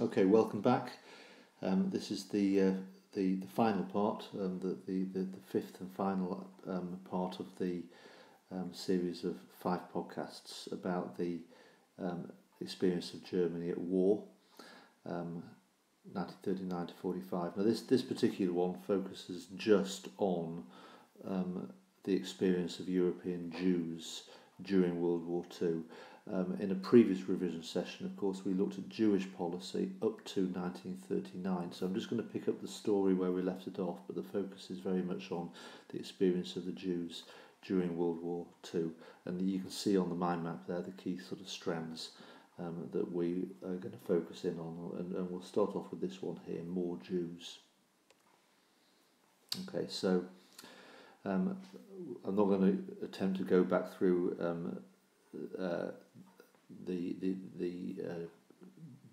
Okay, welcome back. Um, this is the, uh, the the final part, um, the, the, the, the fifth and final um, part of the um, series of five podcasts about the um, experience of Germany at war, um, 1939 to 45. Now, this, this particular one focuses just on um, the experience of European Jews during World War II. Um, in a previous revision session, of course, we looked at Jewish policy up to 1939. So I'm just going to pick up the story where we left it off, but the focus is very much on the experience of the Jews during World War II. And you can see on the mind map there the key sort of strands um, that we are going to focus in on. And, and we'll start off with this one here more Jews. Okay, so um, I'm not going to attempt to go back through um, uh, the the the uh,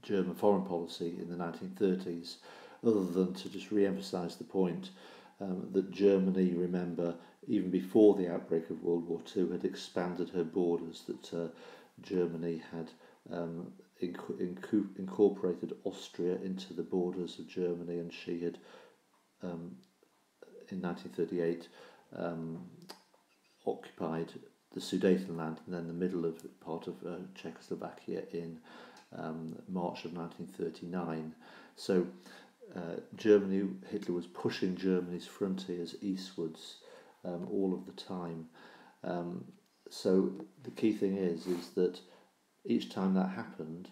German foreign policy in the 1930s, other than to just re-emphasise the point um, that Germany, remember, even before the outbreak of World War II, had expanded her borders. That uh, Germany had um, inc- inc- incorporated Austria into the borders of Germany, and she had, um, in 1938, um, occupied the Sudetenland and then the middle of part of uh, Czechoslovakia in um, March of 1939. So uh, Germany, Hitler was pushing Germany's frontiers eastwards um, all of the time. Um, so the key thing is is that each time that happened,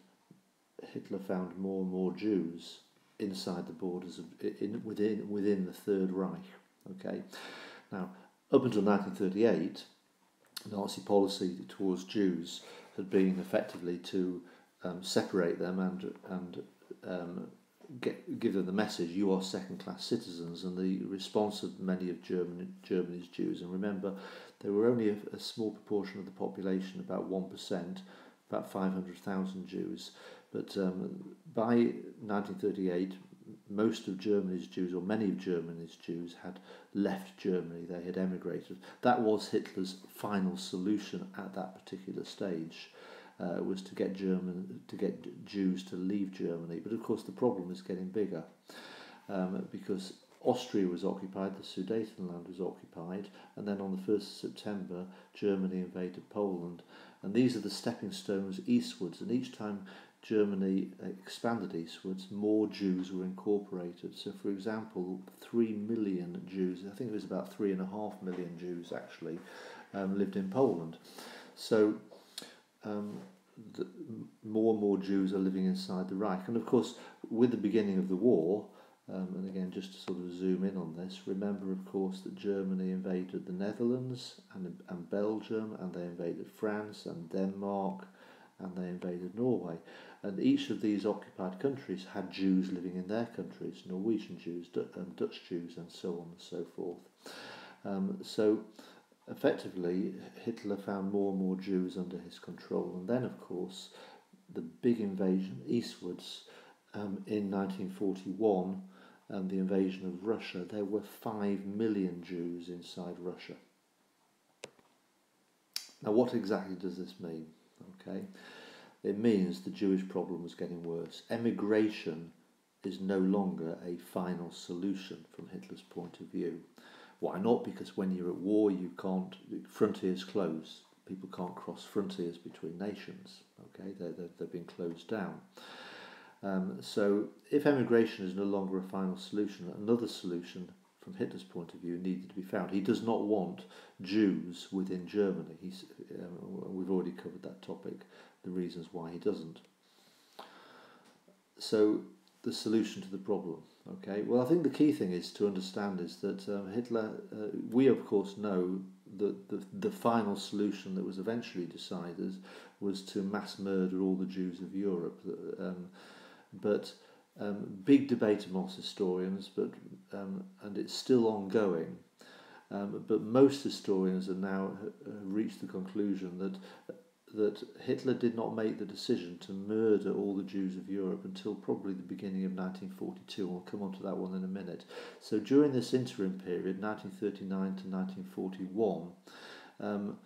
Hitler found more and more Jews inside the borders of in, within within the Third Reich. Okay, now up until 1938 Nazi policy towards Jews had been effectively to um, separate them and and um, get, give them the message you are second class citizens and the response of many of Germany, Germany's Jews. And remember there were only a, a small proportion of the population about 1% about 500,000 Jews. But um, by 1938 most of Germany's Jews, or many of Germany's Jews, had left Germany, they had emigrated. That was Hitler's final solution at that particular stage. Uh, was to get German to get Jews to leave Germany, but of course the problem is getting bigger um, because Austria was occupied, the Sudetenland was occupied, and then on the 1st of September, Germany invaded Poland. And these are the stepping stones eastwards, and each time Germany expanded eastwards, more Jews were incorporated. So, for example, three million Jews, I think it was about three and a half million Jews actually, um, lived in Poland. So, um, the, more and more Jews are living inside the Reich. And of course, with the beginning of the war, um, and again, just to sort of zoom in on this, remember, of course, that Germany invaded the Netherlands and, and Belgium, and they invaded France and Denmark, and they invaded Norway. And each of these occupied countries had Jews living in their countries, Norwegian Jews, and Dutch Jews, and so on and so forth. Um, so effectively, Hitler found more and more Jews under his control. And then, of course, the big invasion eastwards um, in 1941 and the invasion of Russia, there were 5 million Jews inside Russia. Now, what exactly does this mean? Okay, it means the Jewish problem was getting worse. Emigration is no longer a final solution from Hitler's point of view. Why not? Because when you're at war, you can't, frontiers close. People can't cross frontiers between nations. Okay, they're, they're, they've been closed down. Um, so, if emigration is no longer a final solution, another solution from Hitler's point of view needed to be found. He does not want Jews within Germany. He's, um, we've already covered that topic the reasons why he doesn't. So the solution to the problem. Okay. Well, I think the key thing is to understand is that um, Hitler. Uh, we of course know that the the final solution that was eventually decided was to mass murder all the Jews of Europe. Um, but um, big debate amongst historians, but um, and it's still ongoing. Um, but most historians have now reached the conclusion that that Hitler did not make the decision to murder all the Jews of Europe until probably the beginning of 1942. We'll come on to that one in a minute. So during this interim period, 1939 to 1941, um,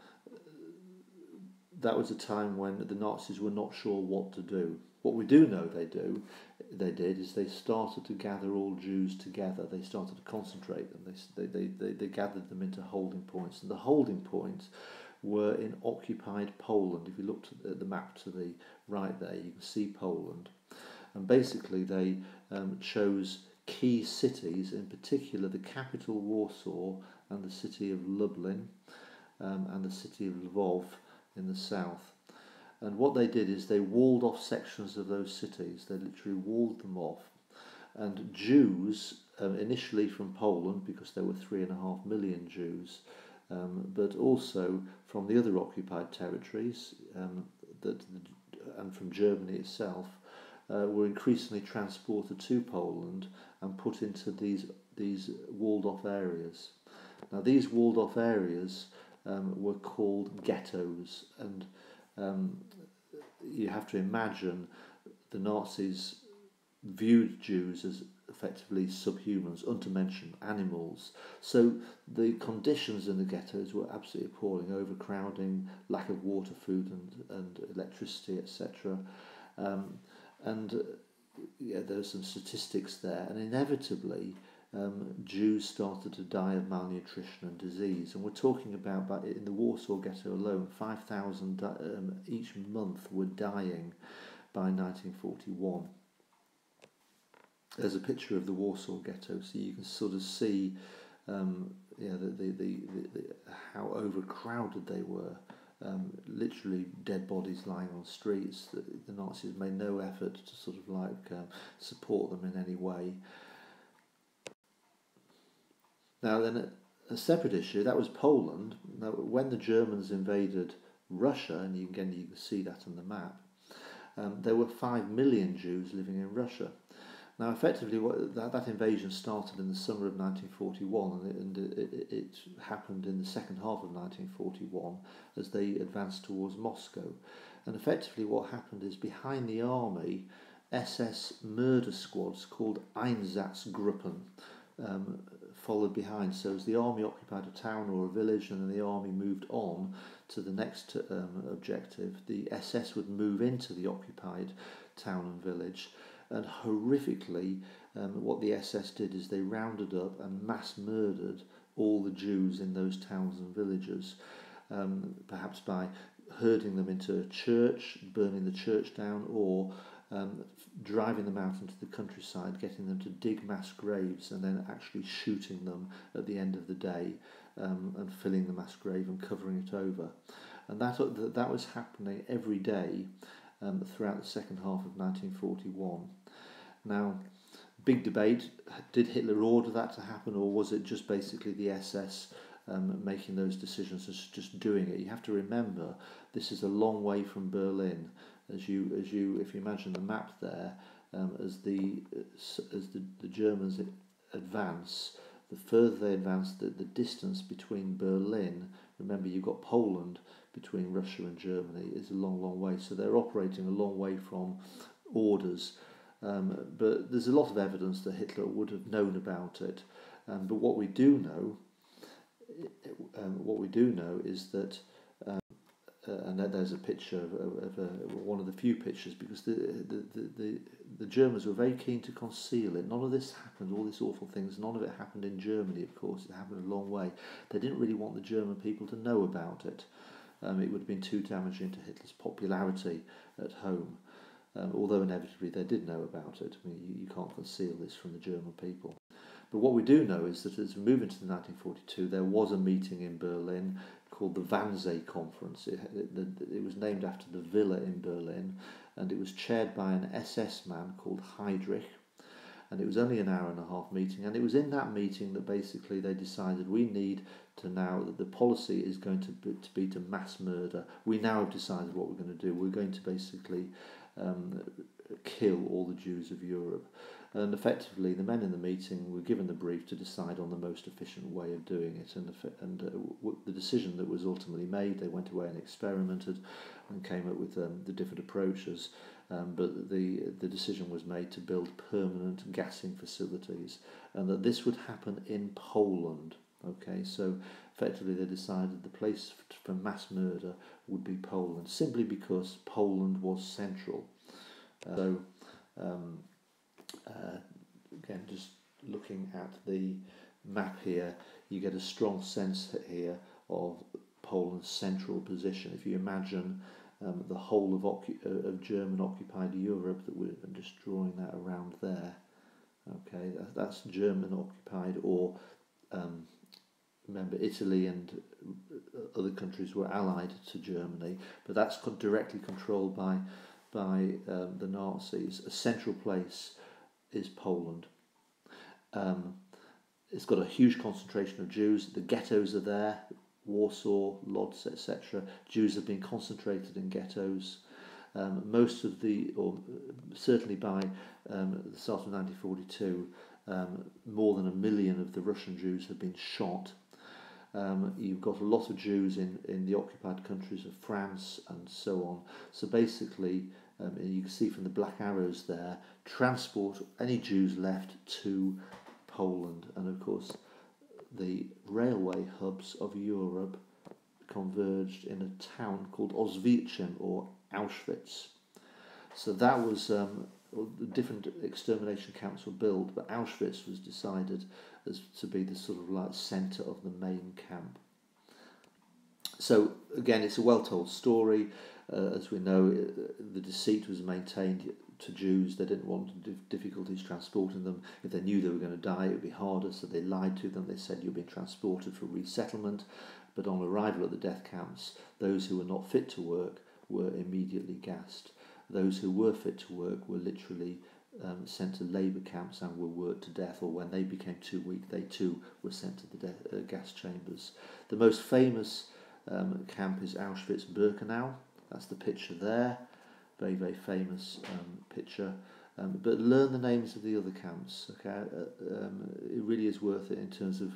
that was a time when the Nazis were not sure what to do. What we do know they do, they did, is they started to gather all Jews together. They started to concentrate them. They, they, they, they gathered them into holding points. And the holding points were in occupied Poland. If you look at the map to the right there, you can see Poland. And basically, they um, chose key cities, in particular the capital Warsaw and the city of Lublin um, and the city of Lvov in the south. And what they did is they walled off sections of those cities. They literally walled them off. And Jews, um, initially from Poland, because there were three and a half million Jews, um, but also from the other occupied territories, um, that and from Germany itself, uh, were increasingly transported to Poland and put into these these walled off areas. Now these walled off areas um, were called ghettos, and um, you have to imagine the Nazis viewed Jews as effectively subhumans, unto animals. So the conditions in the ghettos were absolutely appalling overcrowding, lack of water, food, and, and electricity, etc. Um, and yeah, there's some statistics there, and inevitably, um, Jews started to die of malnutrition and disease. And we're talking about, but in the Warsaw Ghetto alone, 5,000 um, each month were dying by 1941. There's a picture of the Warsaw Ghetto, so you can sort of see um, yeah, the, the, the, the, how overcrowded they were. Um, literally dead bodies lying on streets. The, the Nazis made no effort to sort of like um, support them in any way. Now, then, a separate issue that was Poland. Now, when the Germans invaded Russia, and you, again you can see that on the map, um, there were five million Jews living in Russia. Now, effectively, what, that, that invasion started in the summer of 1941, and, it, and it, it, happened in the second half of 1941 as they advanced towards Moscow. And effectively, what happened is behind the army, SS murder squads called Einsatzgruppen um, followed behind. So as the army occupied a town or a village and then the army moved on to the next um, objective, the SS would move into the occupied town and village. And horrifically, um, what the SS did is they rounded up and mass murdered all the Jews in those towns and villages, um, perhaps by herding them into a church, burning the church down, or um, driving them out into the countryside, getting them to dig mass graves, and then actually shooting them at the end of the day um, and filling the mass grave and covering it over. And that, that was happening every day um, throughout the second half of 1941. Now, big debate did Hitler order that to happen, or was it just basically the SS? Um, making those decisions, just, just doing it. You have to remember this is a long way from Berlin as you as you if you imagine the map there um, as the as the, the Germans advance the further they advance the, the distance between Berlin remember you've got Poland between Russia and Germany is a long long way. So they're operating a long way from orders. Um, but there's a lot of evidence that Hitler would have known about it. Um, but what we do know um, what we do know is that uh, and there's a picture of, of, of one of the few pictures because the, the, the, the, the Germans were very keen to conceal it. None of this happened, all these awful things, none of it happened in Germany, of course, it happened a long way. They didn't really want the German people to know about it. Um, it would have been too damaging to Hitler's popularity at home, um, although inevitably they did know about it. I mean, you, you can't conceal this from the German people. But what we do know is that as we move into the 1942, there was a meeting in Berlin called the Wannsee Conference. It, it, it, was named after the villa in Berlin, and it was chaired by an SS man called Heydrich. And it was only an hour and a half meeting, and it was in that meeting that basically they decided we need to now that the policy is going to be to, be to mass murder. We now have decided what we're going to do. We're going to basically um, kill all the Jews of Europe. And effectively, the men in the meeting were given the brief to decide on the most efficient way of doing it. And, the, and uh, w- the decision that was ultimately made, they went away and experimented and came up with um, the different approaches. Um, but the, the decision was made to build permanent gassing facilities and that this would happen in Poland. Okay, so effectively they decided the place for mass murder would be Poland simply because Poland was central. Uh, so, um, uh, again, just looking at the map here, you get a strong sense here of Poland's central position. If you imagine um, the whole of, uh, of German occupied Europe, that we're just drawing that around there. Okay, that, that's German occupied, or um, remember Italy and uh, other countries were allied to Germany, but that's directly controlled by by um, the Nazis. A central place is Poland. Um, it's got a huge concentration of Jews. The ghettos are there, Warsaw, Lodz, etc. Jews have been concentrated in ghettos. Um, most of the, or certainly by um, the start of 1942, um, more than a million of the Russian Jews have been shot. Um, you've got a lot of Jews in, in the occupied countries of France and so on. So basically, um, you can see from the black arrows there, transport any Jews left to Poland. And of course, the railway hubs of Europe converged in a town called Auschwitz or Auschwitz. So that was um, different extermination camps were built, but Auschwitz was decided as to be the sort of like centre of the main camp. So again, it's a well-told story. Uh, as we know, the deceit was maintained to Jews. They didn't want difficulties transporting them. If they knew they were going to die, it would be harder, so they lied to them. They said you're being transported for resettlement. But on arrival at the death camps, those who were not fit to work were immediately gassed. Those who were fit to work were literally um, sent to labour camps and were worked to death, or when they became too weak, they too were sent to the de- uh, gas chambers. The most famous um, camp is Auschwitz Birkenau. That's the picture there very, very famous um, picture. Um, but learn the names of the other camps. Okay, uh, um, it really is worth it in terms of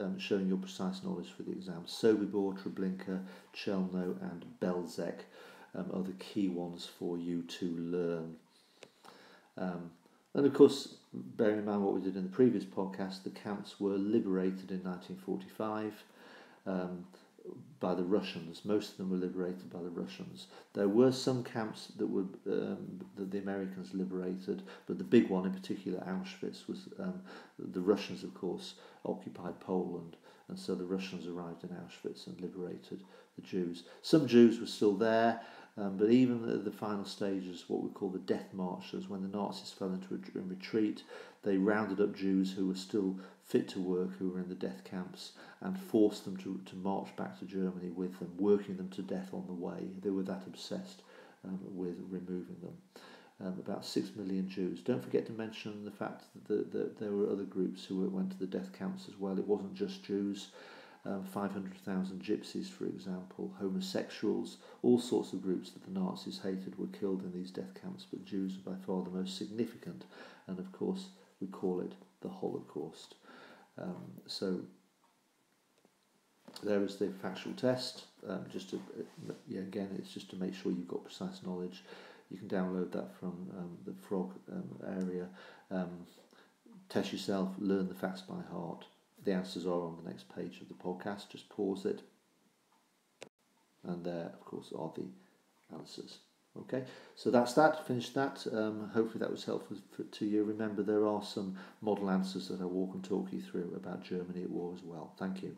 um, showing your precise knowledge for the exam. Sobibor, Treblinka, Chelmno, and Belzec um, are the key ones for you to learn. And of course, bearing in mind what we did in the previous podcast, the camps were liberated in 1945. By the Russians. Most of them were liberated by the Russians. There were some camps that were um, that the Americans liberated, but the big one in particular, Auschwitz, was um, the Russians, of course, occupied Poland, and so the Russians arrived in Auschwitz and liberated the Jews. Some Jews were still there. Um, but even at the final stages, what we call the death marches, when the Nazis fell into a retreat, they rounded up Jews who were still fit to work, who were in the death camps, and forced them to, to march back to Germany with them, working them to death on the way. They were that obsessed um, with removing them. Um, about six million Jews. Don't forget to mention the fact that, that there were other groups who went to the death camps as well. It wasn't just Jews um, 500,000 gypsies, for example, homosexuals, all sorts of groups that the Nazis hated were killed in these death camps, but Jews were by far the most significant, and of course, we call it the Holocaust. Um, so, there is the factual test. Um, just to, uh, yeah, again, it's just to make sure you've got precise knowledge. You can download that from um, the Frog um, area. Um, test yourself, learn the facts by heart. The answers are on the next page of the podcast. Just pause it. And there, of course, are the answers. Okay, so that's that. Finished that. Um, hopefully that was helpful to you. Remember, there are some model answers that I walk and talk you through about Germany at war as well. Thank you.